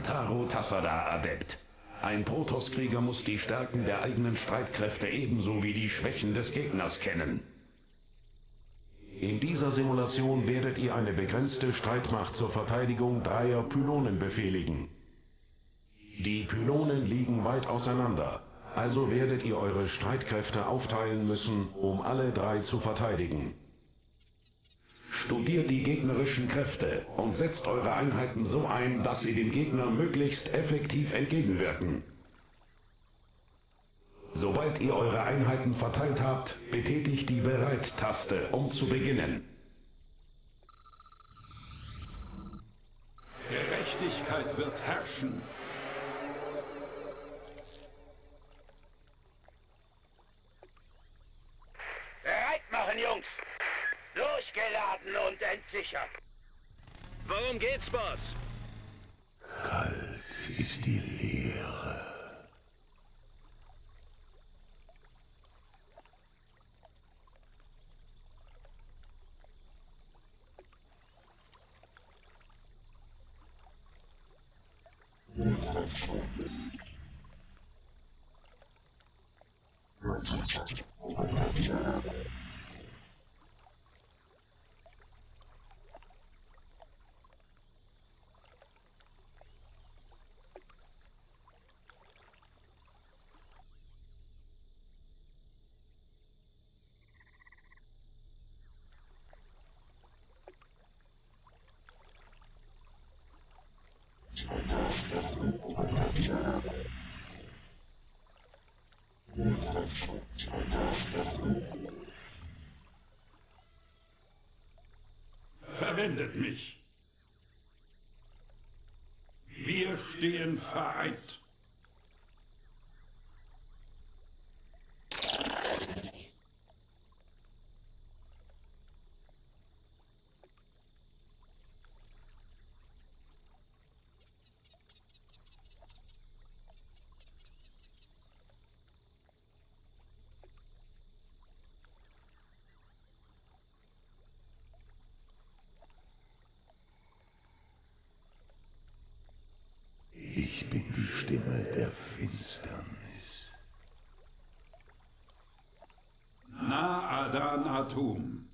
Kentaro Tassada-Adept. Ein Protoss-Krieger muss die Stärken der eigenen Streitkräfte ebenso wie die Schwächen des Gegners kennen. In dieser Simulation werdet ihr eine begrenzte Streitmacht zur Verteidigung dreier Pylonen befehligen. Die Pylonen liegen weit auseinander, also werdet ihr eure Streitkräfte aufteilen müssen, um alle drei zu verteidigen. Studiert die gegnerischen Kräfte und setzt eure Einheiten so ein, dass sie dem Gegner möglichst effektiv entgegenwirken. Sobald ihr eure Einheiten verteilt habt, betätigt die Bereit-Taste, um zu beginnen. Gerechtigkeit wird herrschen. Durchgeladen und entsichert! Worum geht's, Boss? Kalt ist die Leere. Verwendet mich. Wir stehen vereint. Ich bin die Stimme der Finsternis. Na Adan Atum.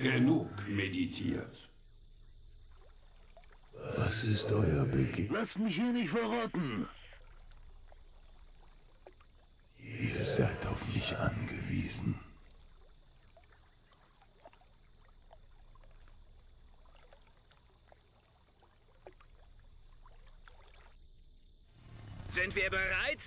Genug meditiert. Was ist euer Beginn? Lasst mich hier nicht verrotten. Ihr seid auf mich angewiesen. Sind wir bereit?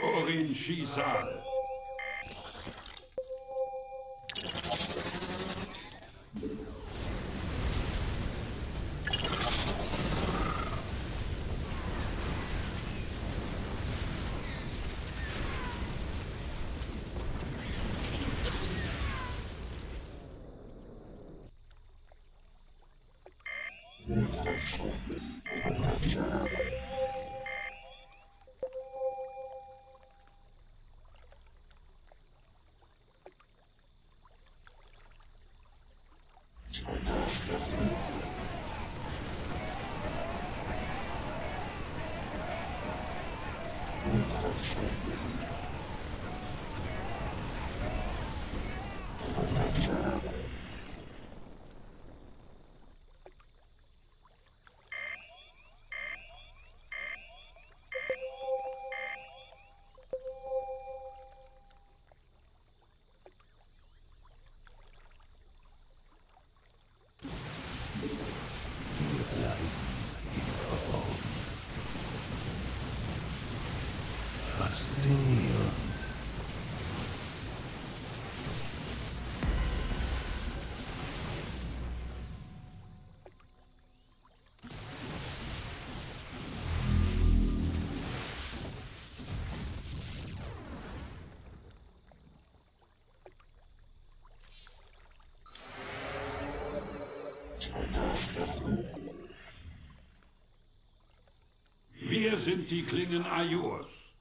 Orin Shisan. Sind die Klingen Ajurs.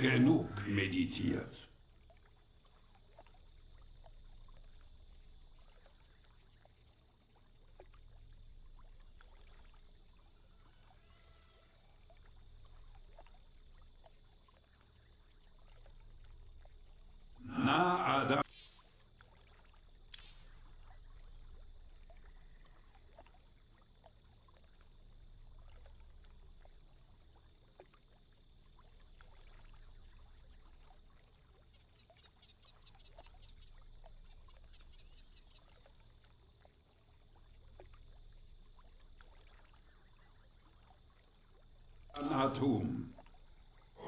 Genug meditiert. Na, Adam. Atom.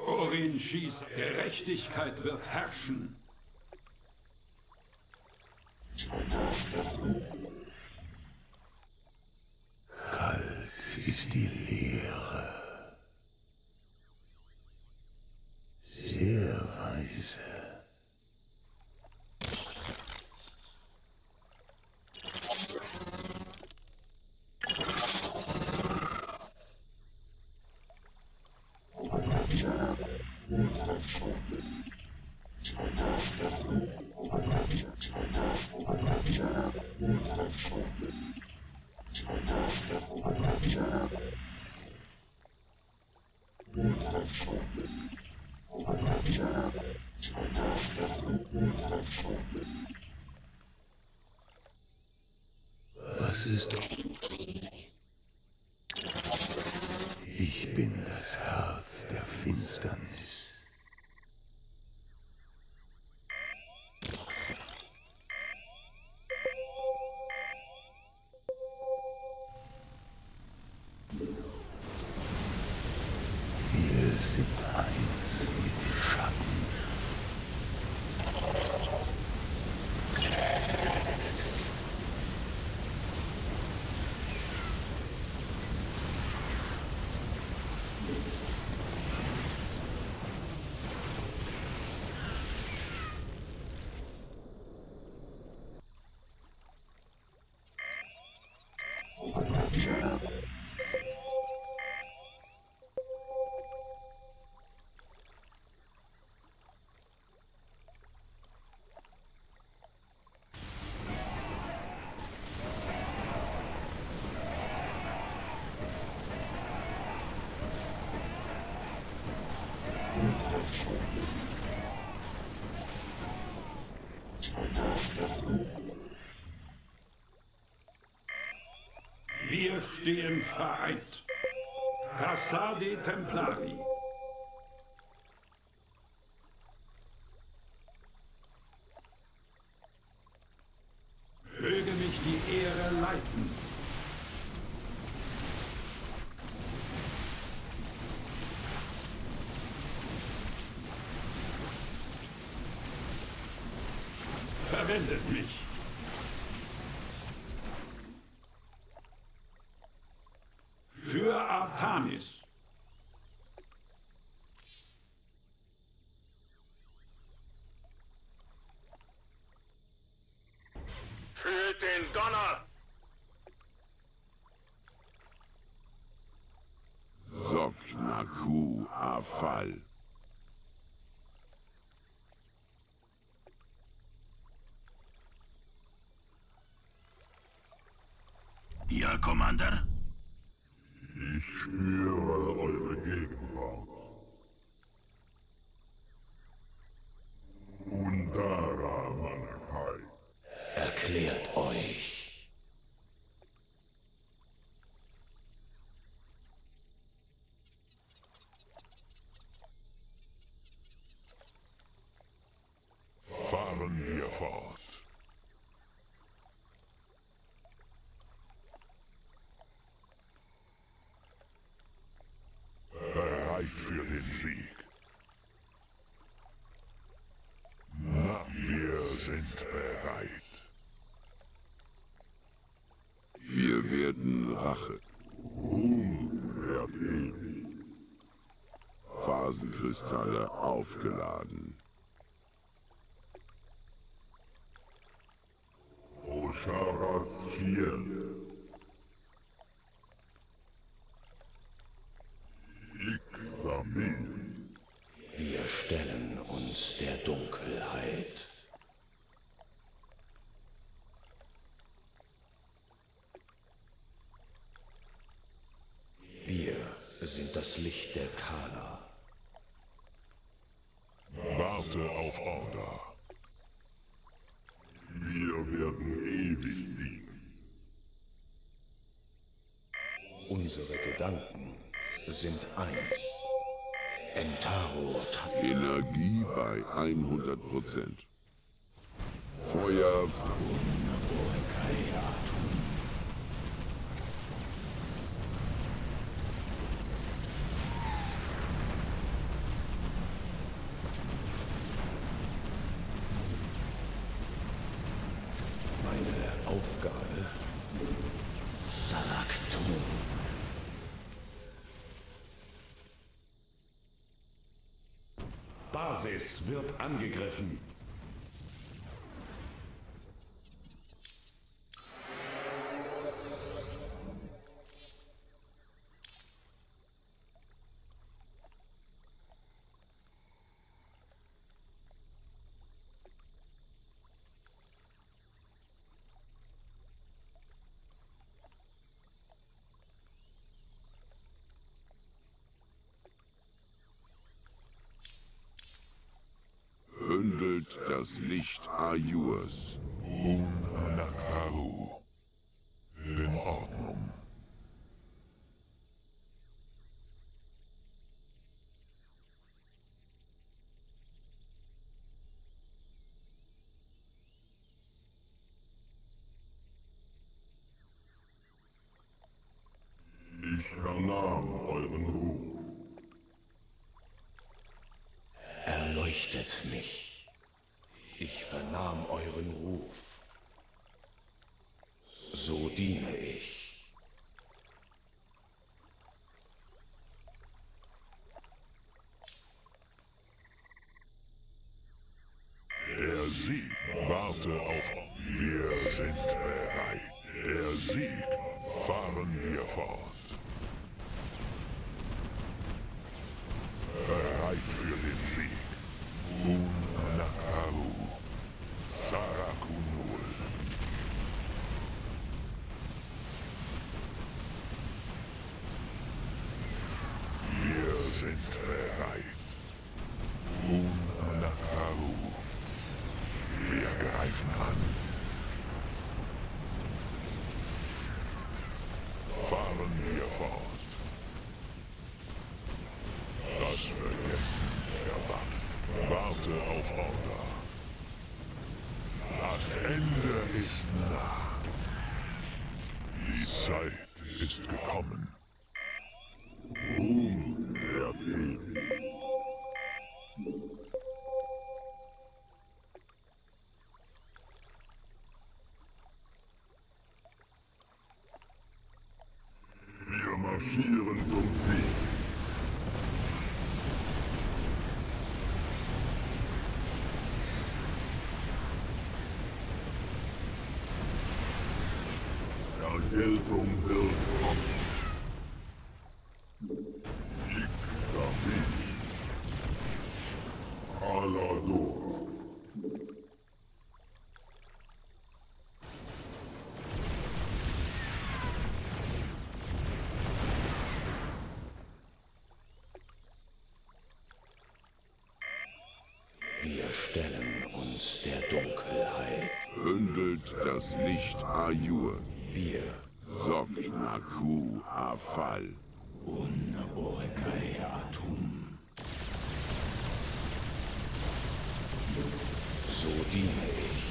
Orin schießt. Gerechtigkeit wird herrschen. Kalt ist die Leere. Sehr weise. Was ist. Wir stehen vereint. Cassade Templari. Möge mich die Ehre leiten. Verwendet mich. Für Artanis. Fühlt den Donner! Soknaku Afal. Ja, Commander? Ich spüre eure Gegenwart. Undara Manakai. für den Sieg. Wir sind bereit. Wir werden Rache. Ruhm wird ewig. Phasenkristalle aufgeladen. Osharas Stirn sind das Licht der Kala. Warte auf Order. Wir werden ewig dienen. Unsere Gedanken sind eins. Entaro Energie bei 100 Prozent. Feuer. meine Aufgabe. Salaktum. Basis wird angegriffen. Das Licht Ayurs. Unanakaru. In Ordnung. Ich vernahm euren Ruf. Erleuchtet mich. Ich vernahm euren Ruf. So diene ich. Der Sieg warte auf. Wir sind bereit. Der Sieg fahren wir fort. Bereit für den Sieg. Unanakaru. Sarakunul. Wir sind bereit. Unanakaru. Wir greifen an. Fahren wir fort. Das Vergessen der Waff. Warte auf Order. Das Ende ist nah. Die Zeit ist gekommen. Geltung built on Soknaku Afal. Unaborekai Atum. So diene ich.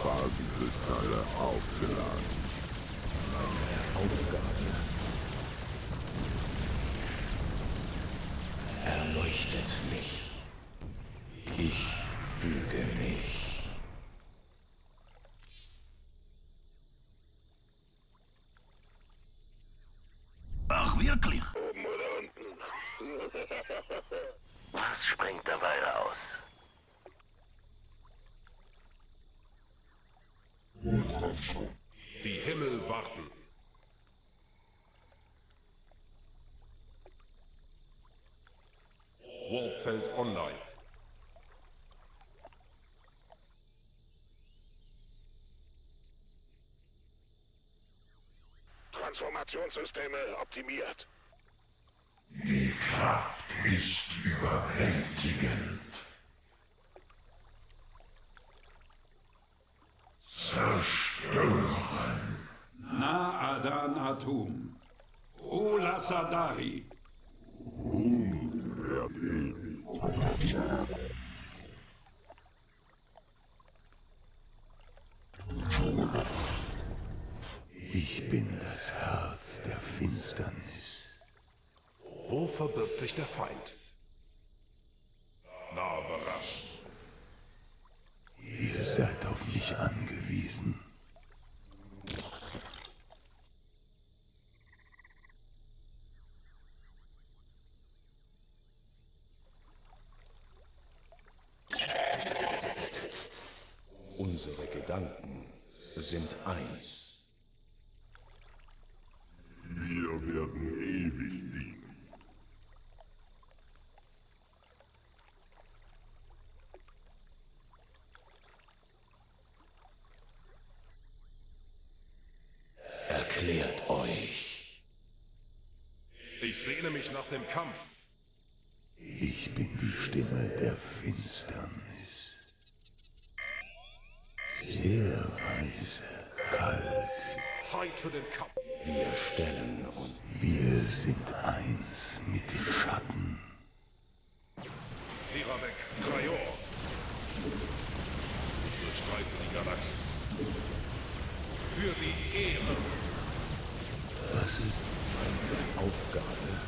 Phasenkristalle aufgeladen. Aufgabe. Erleuchtet mich. Ich füge mich. Was springt dabei raus? Die Himmel warten. Warpfeld online. Transformationssysteme optimiert. Die Kraft ist überwältigend. Zerstören. Naadan Atum. Ola Sadari. Wert ewig. Ich bin das Herz der Finsternis. Wo verbirgt sich der Feind? Navaras. Ihr seid auf mich angewiesen. Unsere Gedanken sind eins. Wir werden ewig dienen. Erklärt euch. Ich sehne mich nach dem Kampf. Ich bin die Stimme der Finsternis. Sehr weise, kalt. Zeit für den Kampf. Wir stellen uns. Wir sind eins mit den Schatten. Siravek, Krajor. Ich durchstreife die Galaxis. Für die Ehre. Was ist Meine Aufgabe.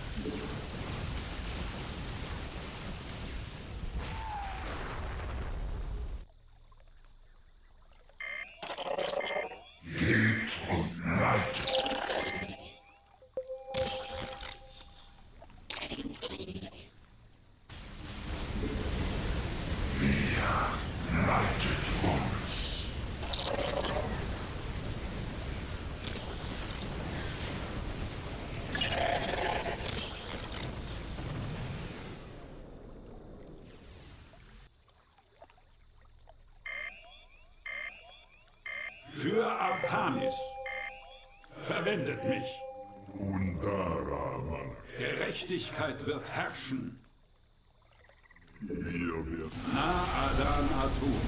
leitet uns? Für Artanis. Mann. Gerechtigkeit wird herrschen. Wir werden Naadan Atum.